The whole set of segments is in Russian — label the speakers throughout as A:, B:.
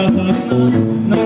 A: У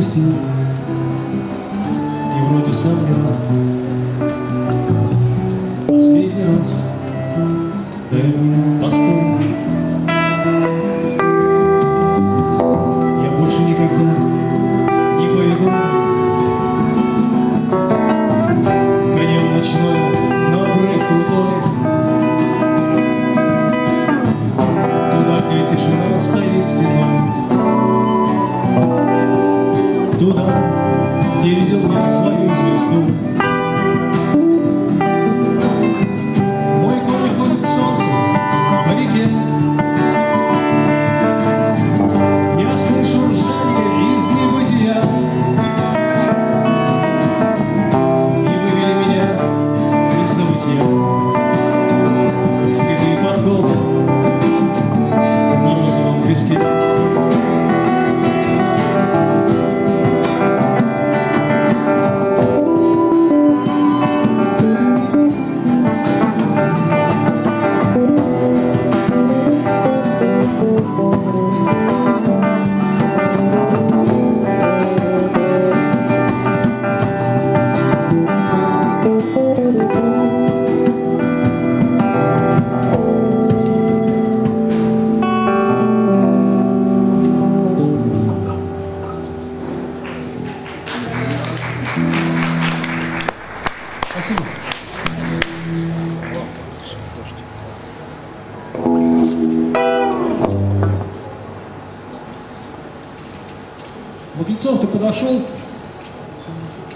A: pussy.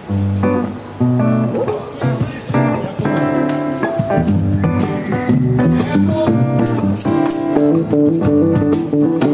A: Thank you.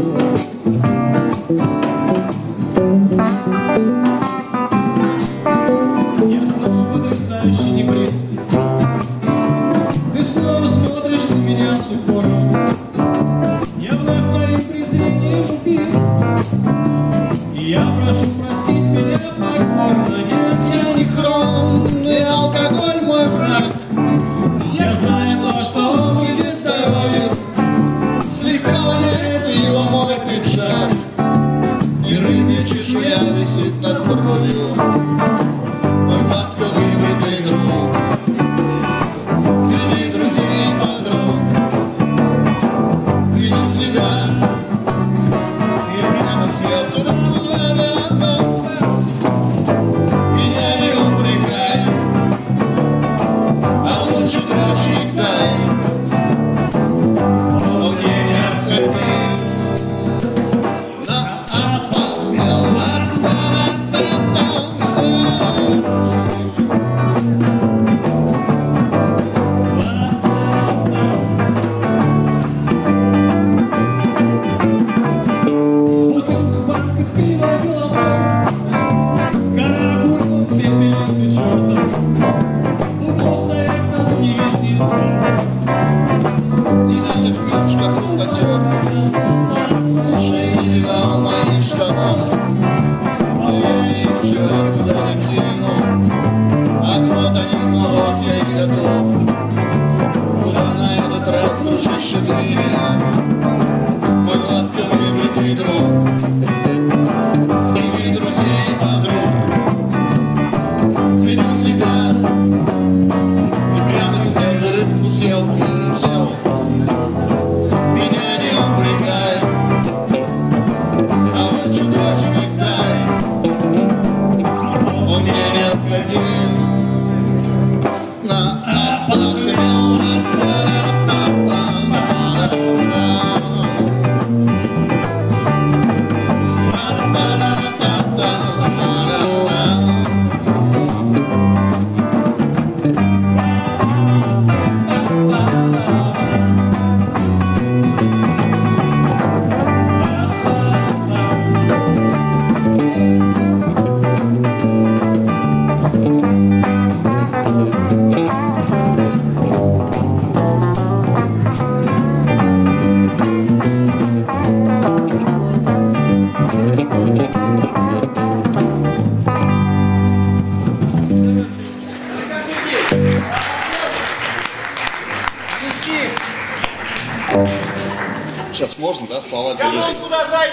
A: Thank you.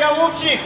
A: minha mão, Tico.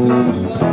A: Thank you.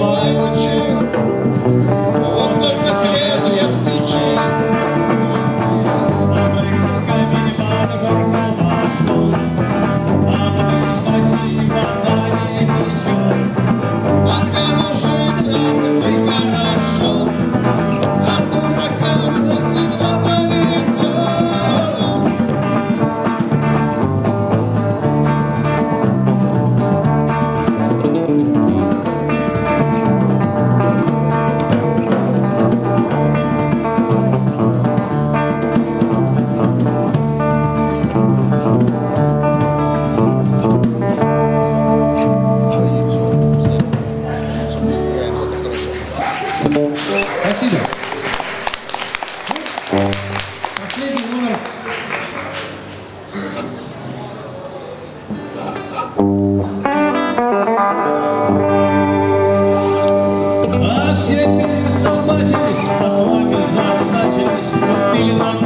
A: Why would А все пересобачились, а с вами задачились, пили
B: на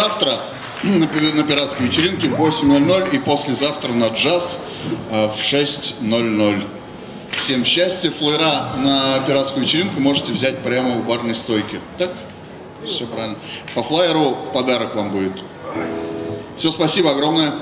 B: завтра ну, на, пиратской вечеринке в 8.00 и послезавтра на джаз э, в 6.00. Всем счастья, флера на пиратскую вечеринку можете взять прямо у барной стойки. Так? Все правильно. По флайеру подарок вам будет. Все, спасибо огромное.